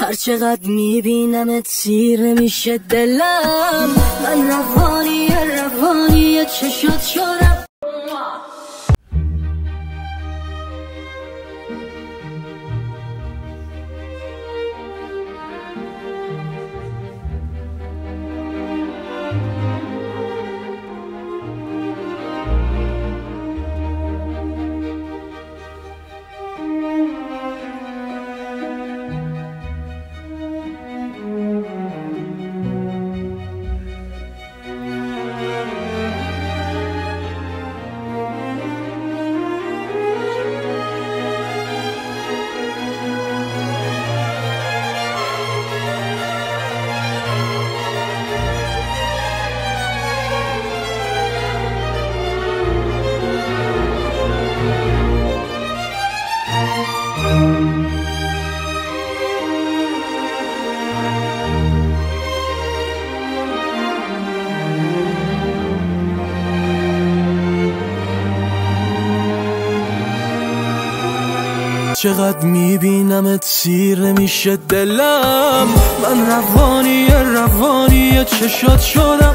هر چقدر میبینمت سیر میشه دلم. من روانی روانی چشات شدم چقدر میبینمت سیر میشه دلم. من روانی روانی چشات شدم.